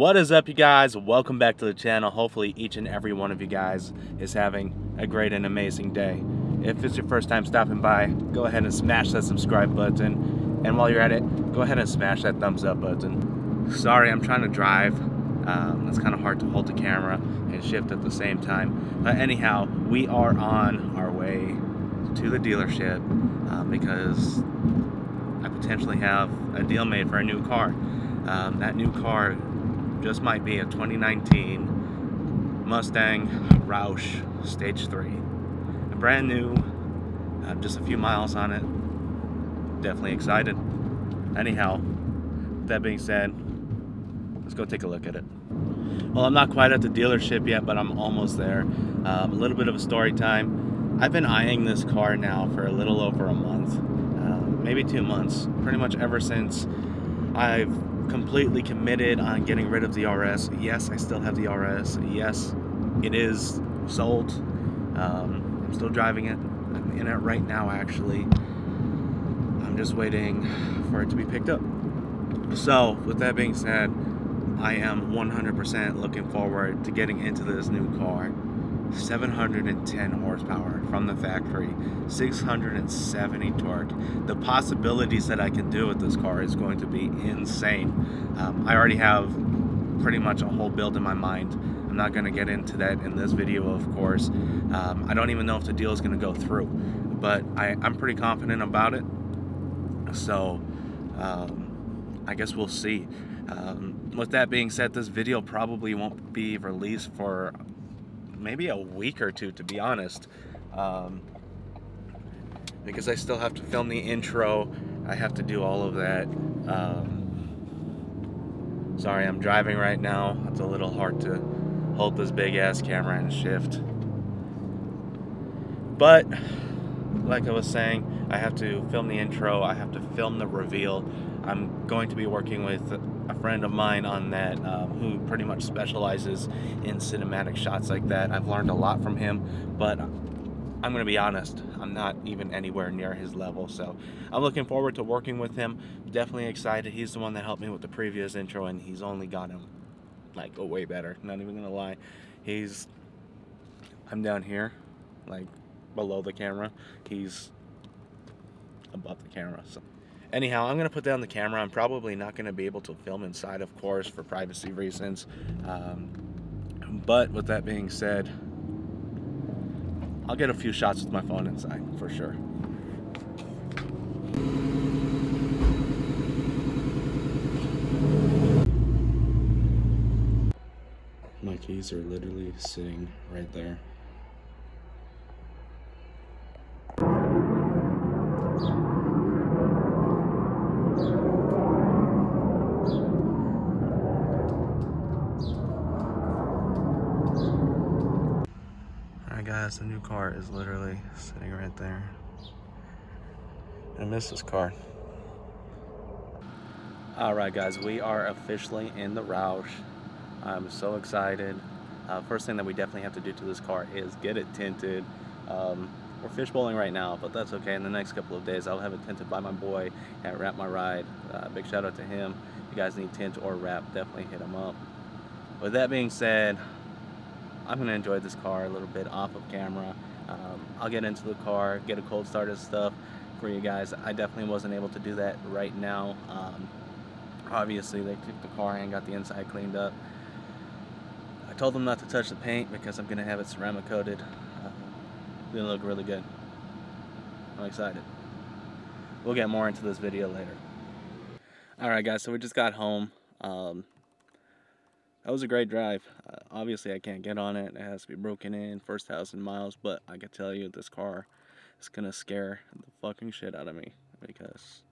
What is up you guys? Welcome back to the channel. Hopefully each and every one of you guys is having a great and amazing day. If it's your first time stopping by, go ahead and smash that subscribe button. And while you're at it, go ahead and smash that thumbs up button. Sorry, I'm trying to drive. Um, it's kind of hard to hold the camera and shift at the same time. But anyhow, we are on our way to the dealership um, because I potentially have a deal made for a new car. Um, that new car just might be a 2019 Mustang Roush Stage 3. A brand new, uh, just a few miles on it. Definitely excited. Anyhow, that being said, let's go take a look at it. Well, I'm not quite at the dealership yet, but I'm almost there. Um, a little bit of a story time. I've been eyeing this car now for a little over a month, uh, maybe two months, pretty much ever since I've completely committed on getting rid of the RS. Yes, I still have the RS. Yes, it is sold. Um, I'm still driving it. I'm in it right now, actually. I'm just waiting for it to be picked up. So, with that being said, I am 100% looking forward to getting into this new car. 710 horsepower from the factory, 670 torque. The possibilities that I can do with this car is going to be insane. Um, I already have pretty much a whole build in my mind. I'm not going to get into that in this video, of course. Um, I don't even know if the deal is going to go through, but I, am pretty confident about it. So um, I guess we'll see. Um, with that being said, this video probably won't be released for maybe a week or two, to be honest. Um, because I still have to film the intro. I have to do all of that. Um, sorry, I'm driving right now. It's a little hard to hold this big ass camera and shift. But, like I was saying, I have to film the intro. I have to film the reveal. I'm going to be working with a friend of mine on that um, who pretty much specializes in cinematic shots like that. I've learned a lot from him, but I'm going to be honest, I'm not even anywhere near his level. So I'm looking forward to working with him. Definitely excited. He's the one that helped me with the previous intro, and he's only got him like a way better. Not even going to lie. He's, I'm down here, like below the camera. He's above the camera. So. Anyhow, I'm going to put down the camera. I'm probably not going to be able to film inside, of course, for privacy reasons. Um, but with that being said, I'll get a few shots with my phone inside, for sure. My keys are literally sitting right there. The new car is literally sitting right there. I miss this car. All right, guys, we are officially in the Roush. I'm so excited. Uh, first thing that we definitely have to do to this car is get it tinted. Um, we're fishbowling right now, but that's okay. In the next couple of days, I'll have it tinted by my boy at Wrap My Ride. Uh, big shout out to him. If you guys need tint or wrap, definitely hit him up. With that being said, I'm gonna enjoy this car a little bit off of camera. Um, I'll get into the car, get a cold start and stuff for you guys. I definitely wasn't able to do that right now. Um, obviously, they took the car and got the inside cleaned up. I told them not to touch the paint because I'm gonna have it ceramic coated. Uh, gonna look really good. I'm excited. We'll get more into this video later. Alright guys, so we just got home. Um, that was a great drive. Uh, obviously, I can't get on it. It has to be broken in, first thousand miles, but I can tell you this car is going to scare the fucking shit out of me because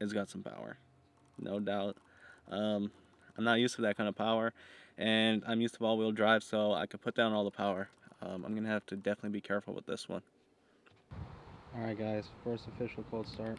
it's got some power. No doubt. Um, I'm not used to that kind of power, and I'm used to all-wheel drive, so I could put down all the power. Um, I'm going to have to definitely be careful with this one. Alright guys, first official cold start.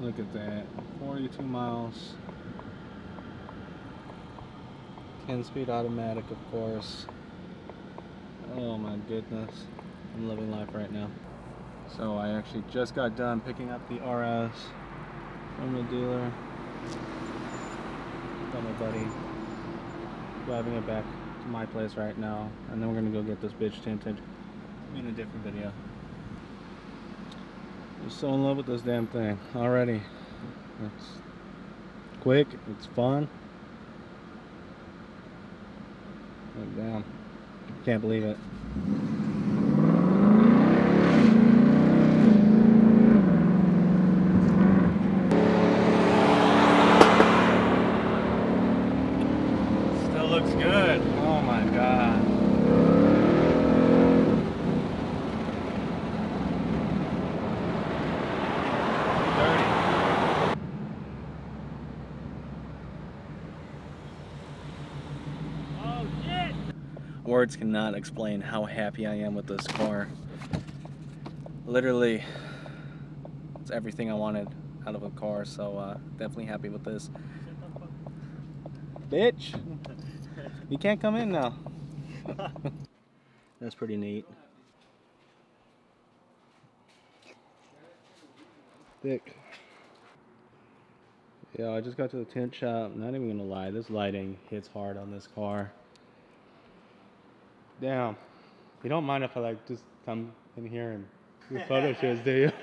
Look at that. 42 miles. 10 speed automatic, of course. Oh my goodness. I'm living life right now. So I actually just got done picking up the RS from the dealer. Got my buddy driving it back to my place right now. And then we're gonna go get this bitch tinted in a different video. I'm so in love with this damn thing already. It's quick, it's fun. Damn. Can't believe it. Still looks good. Oh my god. Dirty. Oh shit! Words cannot explain how happy I am with this car. Literally, it's everything I wanted out of a car, so uh, definitely happy with this. Bitch! You can't come in now. That's pretty neat. Thick. Yeah, I just got to the tint shop. Not even gonna lie, this lighting hits hard on this car. Damn. You don't mind if I like just come in here and do photo shoots, do you?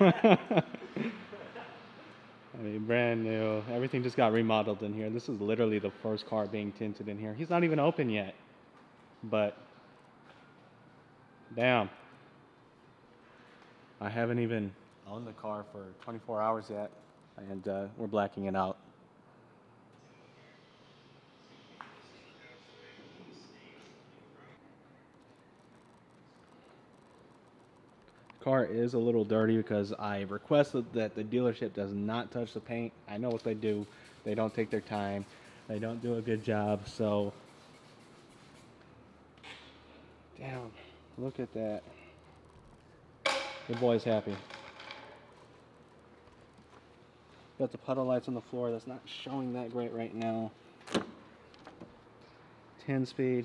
I mean, brand new. Everything just got remodeled in here. This is literally the first car being tinted in here. He's not even open yet. But, damn. I haven't even owned the car for 24 hours yet, and uh, we're blacking it out. Car is a little dirty because I requested that the dealership does not touch the paint. I know what they do. They don't take their time. They don't do a good job. So, damn, look at that. The boy's happy. Got the puddle lights on the floor. That's not showing that great right now. 10 speed.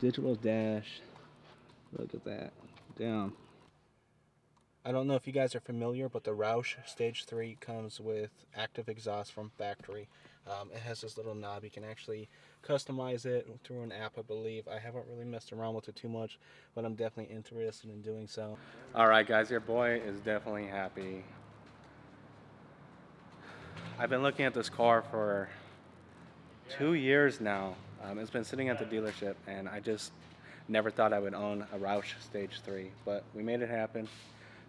Digital dash. Look at that. Damn. I don't know if you guys are familiar, but the Roush Stage 3 comes with active exhaust from factory. Um, it has this little knob. You can actually customize it through an app, I believe. I haven't really messed around with it too much, but I'm definitely interested in doing so. All right, guys, your boy is definitely happy. I've been looking at this car for two years now. Um, it's been sitting at the dealership, and I just never thought I would own a Roush Stage 3, but we made it happen.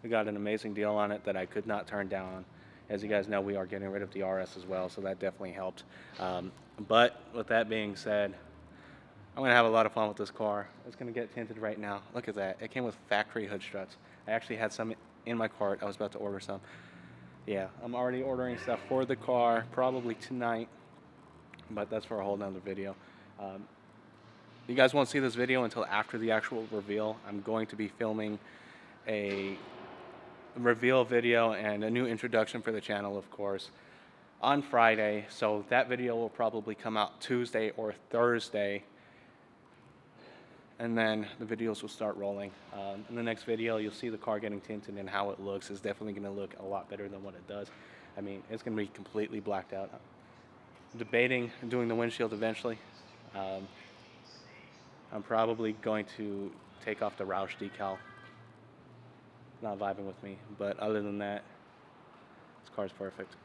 We got an amazing deal on it that I could not turn down. As you guys know, we are getting rid of the RS as well, so that definitely helped. Um, but with that being said, I'm gonna have a lot of fun with this car. It's gonna get tinted right now. Look at that. It came with factory hood struts. I actually had some in my cart. I was about to order some. Yeah, I'm already ordering stuff for the car, probably tonight, but that's for a whole nother video. Um, you guys won't see this video until after the actual reveal. I'm going to be filming a reveal video and a new introduction for the channel, of course, on Friday. So that video will probably come out Tuesday or Thursday. And then the videos will start rolling. Um, in the next video, you'll see the car getting tinted and how it looks It's definitely going to look a lot better than what it does. I mean, it's going to be completely blacked out. I'm debating doing the windshield eventually. Um, I'm probably going to take off the Roush decal. Not vibing with me, but other than that, this car's perfect.